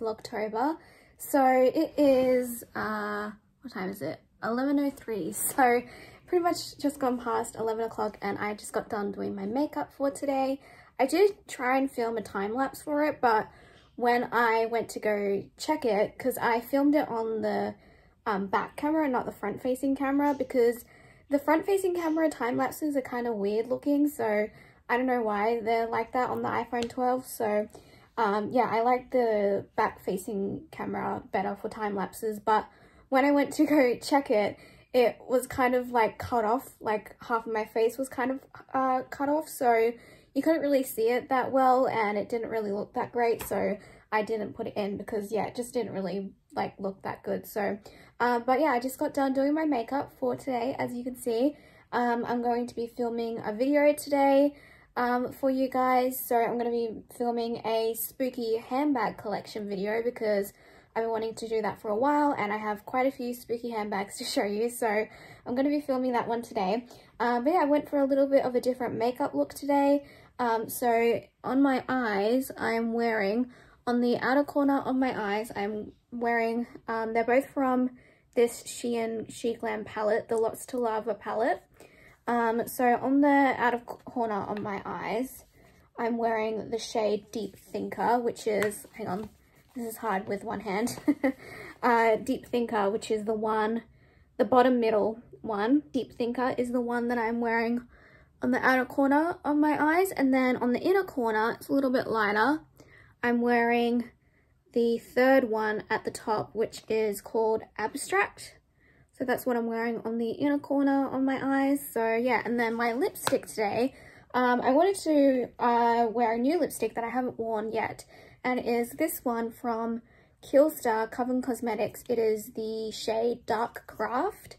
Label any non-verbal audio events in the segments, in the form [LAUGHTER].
Vlogtober. So it is, uh, what time is it? 11.03. [LAUGHS] So pretty much just gone past 11 o'clock and I just got done doing my makeup for today. I did try and film a time lapse for it, but when I went to go check it, because I filmed it on the um, back camera, not the front facing camera, because the front facing camera time lapses are kind of weird looking. So I don't know why they're like that on the iPhone 12. So um, yeah, I like the back facing camera better for time lapses. But when I went to go [LAUGHS] check it, it was kind of like cut off, like half of my face was kind of uh, cut off. So you couldn't really see it that well and it didn't really look that great. So I didn't put it in because yeah, it just didn't really like look that good. So, uh, but yeah, I just got done doing my makeup for today. As you can see, um, I'm going to be filming a video today um, for you guys. So I'm going to be filming a spooky handbag collection video because I've been wanting to do that for a while and I have quite a few spooky handbags [LAUGHS] to show you. So I'm going to be filming that one today. Um, but yeah, I went for a little bit of a different makeup look today. Um, so on my eyes, I'm wearing, on the outer corner of my eyes, I'm wearing, um, they're both from this Shein Chic Glam palette, the Lots to Lava palette. Um, so on the outer corner of my eyes, I'm wearing the shade Deep Thinker, which is, hang on, this is hard with one hand, [LAUGHS] uh, Deep Thinker, which is the one, the bottom middle one. Deep Thinker is the one that I'm wearing on the outer corner of my eyes. And then on the inner corner, it's a little bit lighter. I'm wearing the third one at the top, which is called Abstract. So that's what I'm wearing on the inner corner of my eyes. So yeah, and then my lipstick today, um, I wanted to uh, wear a new lipstick that I haven't worn yet. And it is this one from Killstar Coven Cosmetics. It is the shade Dark Craft.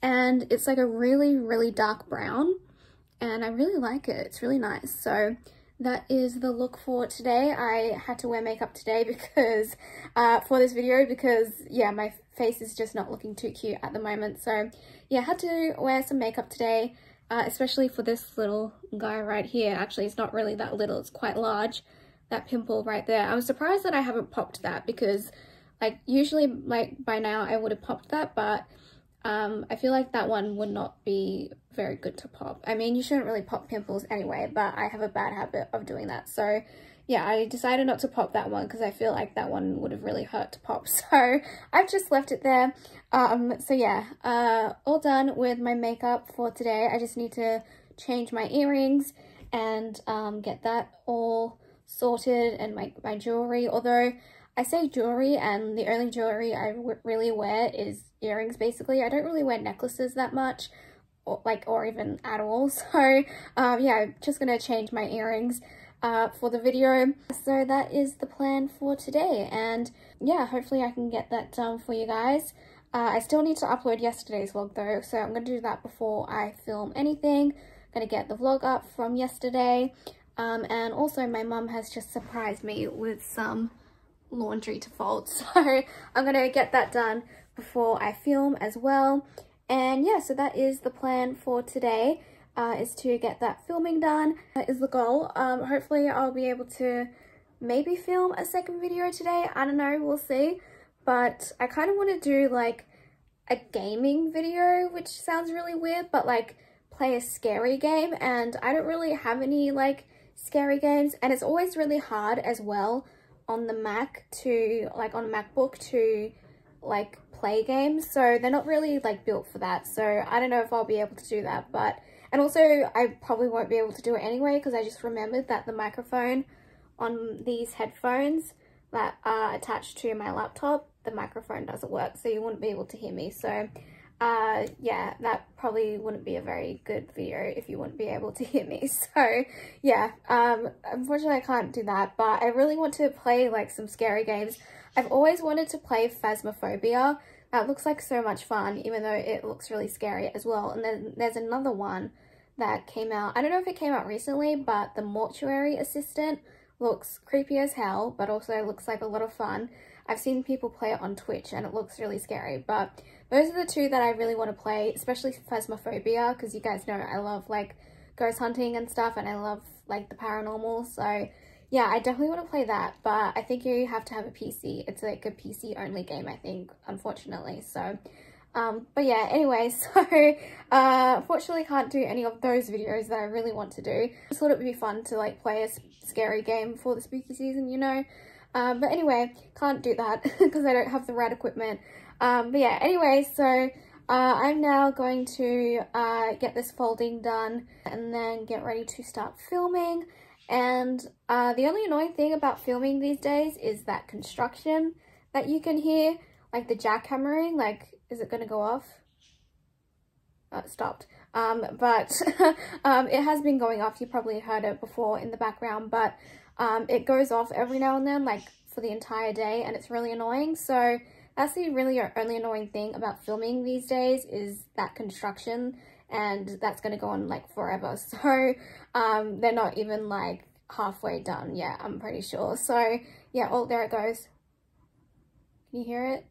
And it's like a really, really dark brown. And I really like it. It's really nice. So that is the look for today. I had to wear makeup today because uh, for this video because yeah my face is just not looking too cute at the moment. So yeah I had to wear some makeup today uh, especially for this little guy right here. Actually it's not really that little. It's quite large that pimple right there. I was surprised that I haven't popped that because like usually like by now I would have popped that but um, I feel like that one would not be very good to pop. I mean, you shouldn't really pop pimples anyway, but I have a bad habit of doing that. So yeah, I decided not to pop that one because I feel like that one would have really hurt to pop. [LAUGHS] So I've just left it there. Um, so yeah, uh, all done with my makeup for today. I just need to change my earrings and um, get that all sorted and my, my jewelry. Although I say jewelry and the only jewelry I really wear is earrings basically. I don't really wear necklaces that much or like or even at all. [LAUGHS] So um, yeah, I'm just gonna change my earrings uh, for the video. So that is the plan for today and yeah, hopefully I can get that done for you guys. Uh, I still need to upload yesterday's vlog though, so I'm gonna do that before I film anything. I'm gonna get the vlog up from yesterday. Um, and also my mum has just surprised me with some laundry to fold. [LAUGHS] So I'm going to get that done before I film as well. And yeah, so that is the plan for today, uh, is to get that filming done. That is the goal. Um, hopefully I'll be able to maybe film a second video today. I don't know, we'll see. But I kind of want to do like a gaming video, which sounds really weird, but like play a scary game. And I don't really have any like scary games. And it's always really hard as well on the Mac to, like on a MacBook to like play games. So they're not really like built for that. So I don't know if I'll be able to do that. But, and also I probably won't be able to do it anyway because I just remembered that the microphone on these headphones that are attached to my laptop, the microphone doesn't work. So you wouldn't be able to hear me. So uh yeah that probably wouldn't be a very good video if you wouldn't be able to hear me. [LAUGHS] So yeah um unfortunately i can't do that but i really want to play like some scary games. I've always wanted to play phasmophobia. That looks like so much fun even though it looks really scary as well. And then there's another one that came out. I don't know if it came out recently but the mortuary assistant looks creepy as hell but also looks like a lot of fun. I've seen people play it on twitch and it looks really scary but those are the two that I really want to play, especially Phasmophobia, because you guys know I love like ghost hunting and stuff, and I love like the paranormal. So yeah, I definitely want to play that, but I think you have to have a PC. It's like a PC only game, I think, unfortunately. So, um, but yeah, anyway, [LAUGHS] so, uh, unfortunately can't do any of those videos that I really want to do. I thought it would be fun to like play a scary game for the spooky season, you know? Um, but anyway, can't do that [LAUGHS] because I don't have the right equipment. Um, but yeah, anyway, so uh, I'm now going to uh, get this folding done and then get ready to start filming. And uh, the only annoying thing about filming these days is that construction that you can hear, like the jackhammering, like, is it going to go off? Uh, stopped. Um, but [LAUGHS] um, it has been going off. You probably heard it before in the background, but um, it goes off every now and then, like for the entire day, and it's really annoying. So that's the really only annoying thing about filming these days is that construction and that's going to go on like forever. [LAUGHS] So um, they're not even like halfway done yet, I'm pretty sure. So yeah, oh, there it goes. Can you hear it?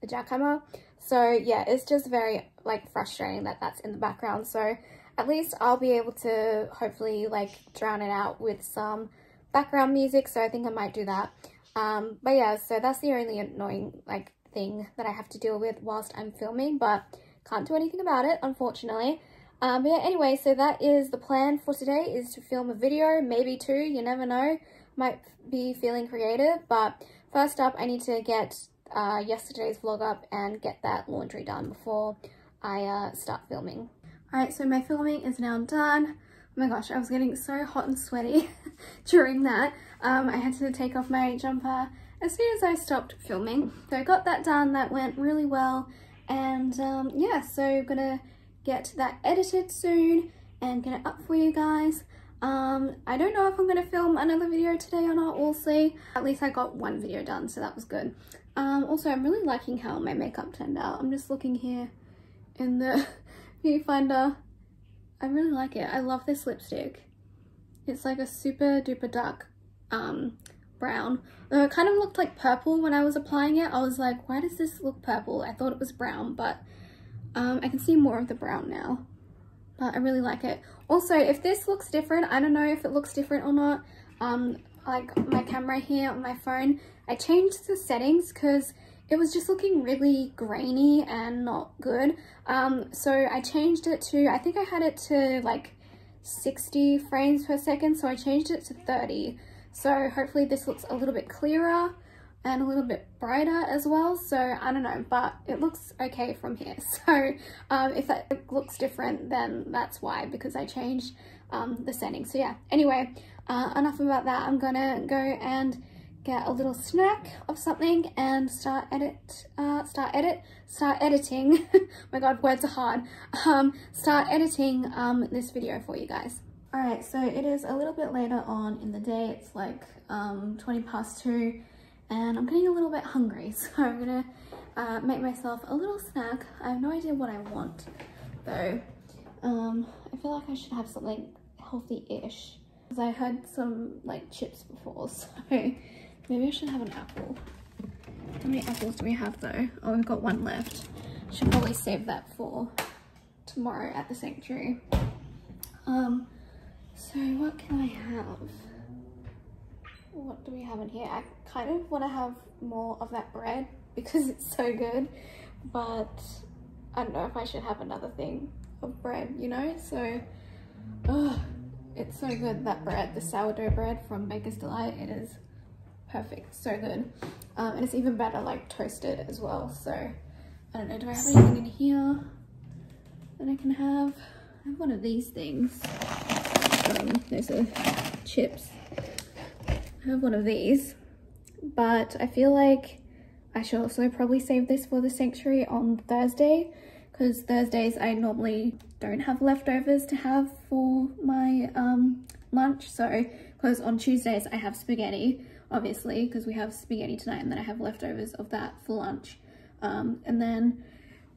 The jackhammer. So yeah, it's just very like frustrating that that's in the background. So at least I'll be able to hopefully like drown it out with some background music. So I think I might do that. Um, but yeah, so that's the only annoying like thing that I have to deal with whilst I'm filming, but can't do anything about it, unfortunately. Um, but yeah, anyway, so that is the plan for today, is to film a video, maybe two, you never know. Might be feeling creative, but first up, I need to get uh, yesterday's vlog up and get that laundry done before I uh, start filming. Alright, so my filming is now done. Oh my gosh, I was getting so hot and sweaty [LAUGHS] during that. Um, I had to take off my jumper as soon as I stopped filming. So I got that done, that went really well. And um, yeah, so I'm gonna get that edited soon and get it up for you guys. Um, I don't know if I'm gonna film another video today or not, we'll see. At least I got one video done, so that was good. Um, also, I'm really liking how my makeup turned out. I'm just looking here in the [LAUGHS] viewfinder. I really like it. I love this lipstick. It's like a super duper dark um, brown. Though it kind of looked like purple when I was applying it. I was like, why does this look purple? I thought it was brown, but um, I can see more of the brown now. But I really like it. Also, if this looks different, I don't know if it looks different or not. Um, like my camera here on my phone, I changed the settings because it was just looking really grainy and not good. Um, so I changed it to, I think I had it to like 60 frames per second, so I changed it to 30. So hopefully this looks a little bit clearer and a little bit brighter as well. So I don't know, but it looks okay from here. [LAUGHS] So um, if that looks different, then that's why, because I changed um, the settings. So yeah, anyway, uh, enough about that. I'm gonna go and get a little snack of something and start edit, uh, start edit, start editing. [LAUGHS] my God, words are hard. Um, start editing um, this video for you guys. All right, so it is a little bit later on in the day. It's like um, 20 past two and I'm getting a little bit hungry. [LAUGHS] So I'm gonna uh, make myself a little snack. I have no idea what I want though. Um, I feel like I should have something healthy-ish. Because I had some like chips before, [LAUGHS] so maybe I should have an apple. How many apples do we have though? Oh, we've got one left. Should probably save that for tomorrow at the sanctuary. Um, so what can I have? What do we have in here? I kind of want to have more of that bread [LAUGHS] because it's so good, but I don't know if I should have another thing of bread, you know? So, oh, it's so good, that bread, the sourdough bread from Baker's Delight. It is perfect, so good. Um, and it's even better like toasted as well. So, I don't know, do I have anything in here that I can have? I have one of these things um, those are chips. I have one of these, but I feel like I should also probably save this for the sanctuary on Thursday because Thursdays I normally don't have leftovers to have for my um, lunch. So, because on Tuesdays I have spaghetti, obviously, because we have spaghetti tonight and then I have leftovers of that for lunch. Um, and then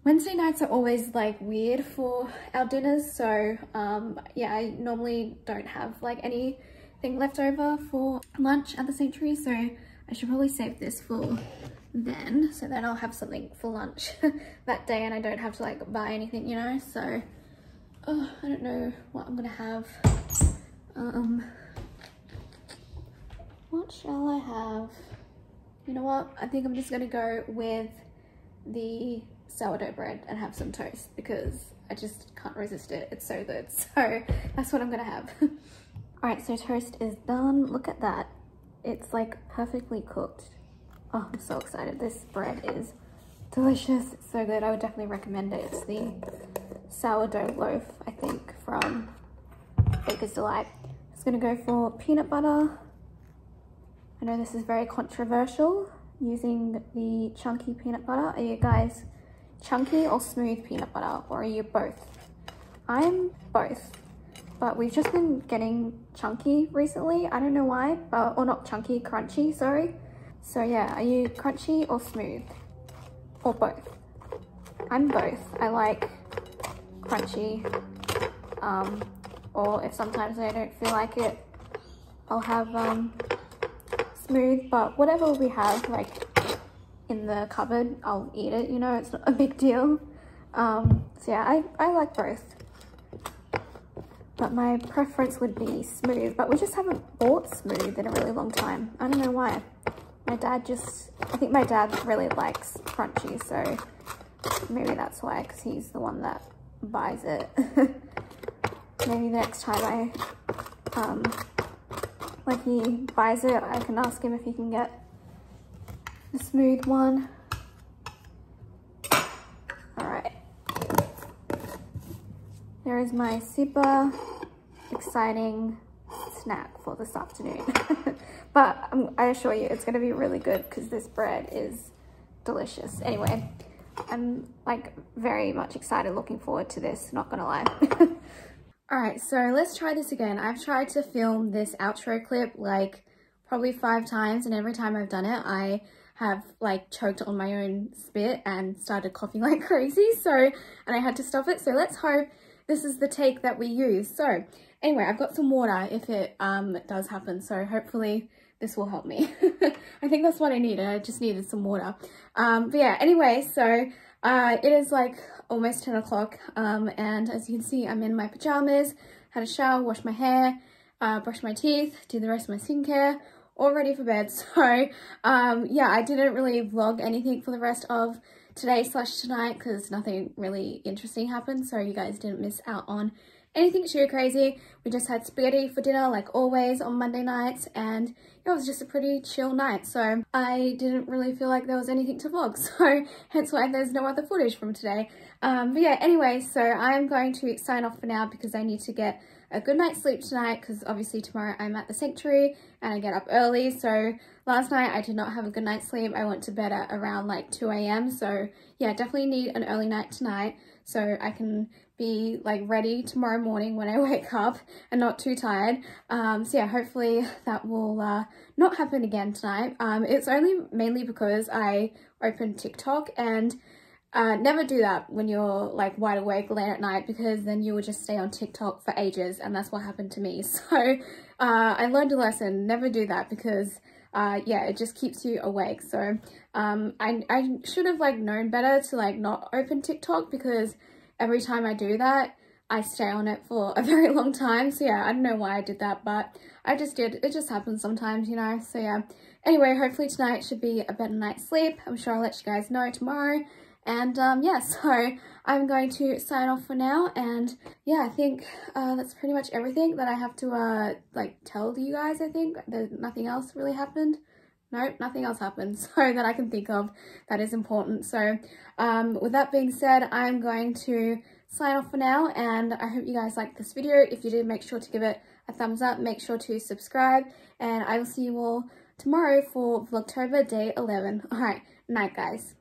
Wednesday nights are always like weird for our dinners so um, yeah I normally don't have like anything left over for lunch at the sanctuary so I should probably save this for then so then I'll have something for lunch [LAUGHS] that day and I don't have to like buy anything you know? So oh I don't know what I'm gonna have. Um what shall I have, you know what? I think I'm just gonna go with the sourdough bread and have some toast because I just can't resist it. It's so good. [LAUGHS] So that's what I'm gonna have. [LAUGHS] All right, so toast is done. Look at that. It's like perfectly cooked. Oh, I'm so excited. This bread is delicious. It's so good. I would definitely recommend it. It's the sourdough loaf, I think, from Baker's Delight. It's gonna go for peanut butter. I know this is very controversial, using the chunky peanut butter. Are you guys chunky or smooth peanut butter, or are you both? I'm both, but we've just been getting chunky recently. I don't know why, but, or not chunky, crunchy, sorry. So yeah, are you crunchy or smooth? Or both? I'm both. I like crunchy. Um, or if sometimes I don't feel like it, I'll have um, smooth. But whatever we have like in the cupboard, I'll eat it. You know, it's not a big deal. Um, so yeah, I, I like both. But my preference would be smooth, but we just haven't bought smooth in a really long time. I don't know why. My dad just, I think my dad really likes crunchy, so maybe that's why, because he's the one that buys it. [LAUGHS] maybe the next time I, um, he buys it, I can ask him if he can get the smooth one. All right. There is my super exciting snack for this afternoon. [LAUGHS] but um, I assure you, it's gonna be really good because this bread is delicious. Anyway, I'm like very much excited, looking forward to this, not gonna lie. [LAUGHS] All right, so let's try this again. I've tried to film this outro clip like probably five times and every time I've done it, I have like choked on my own spit and started coughing [LAUGHS] like crazy. So, and I had to stop it. So let's hope this is the take that we use. So anyway, I've got some water if it um, does happen. So hopefully this will help me. [LAUGHS] I think that's what I needed. I just needed some water. Um, but yeah, anyway, so uh, it is like almost 10 o'clock. Um, and as you can see, I'm in my pajamas, had a shower, washed my hair, uh, brushed my teeth, did the rest of my skincare, all ready for bed. [LAUGHS] So um, yeah, I didn't really vlog anything for the rest of today slash tonight because nothing really interesting happened. So you guys didn't miss out on anything too crazy. We just had spaghetti for dinner like always on Monday nights and it was just a pretty chill night. So I didn't really feel like there was anything to vlog. [LAUGHS] So hence why there's no other footage from today. Um, but yeah, anyway, so I'm going to sign off for now because I need to get a good night's sleep tonight because obviously tomorrow I'm at the sanctuary and I get up early. So last night I did not have a good night's sleep. I went to bed at around like 2 a.m. So yeah, definitely need an early night tonight so I can be like ready tomorrow morning when I [LAUGHS] wake up and not too tired. Um, so yeah, hopefully that will uh, not happen again tonight. Um, it's only mainly because I opened TikTok and uh, never do that when you're like wide awake late at night because then you will just stay on TikTok for ages and that's what happened to me. [LAUGHS] So uh, I learned a lesson, never do that because uh, yeah, it just keeps you awake. So um, I, I should have like known better to like not open TikTok because every time I do that, I stay on it for [LAUGHS] a very long time. So yeah, I don't know why I did that, but I just did. It just happens sometimes, you know. So yeah. Anyway, hopefully tonight should be a better night's sleep. I'm sure I'll let you guys know tomorrow. And um, yeah, [LAUGHS] so I'm going to sign off for now. And yeah, I think uh, that's pretty much everything that I have to uh, like tell you guys, I think. There's nothing else really happened. Nope, nothing else happened. [LAUGHS] So that I can think of that is important. So um, with that being said, I'm going to sign off for now. And I hope you guys liked this video. If you did, make sure to give it a thumbs up. Make sure to subscribe. And I will see you all tomorrow for Vlogtober day 11. [LAUGHS] Alright, night guys.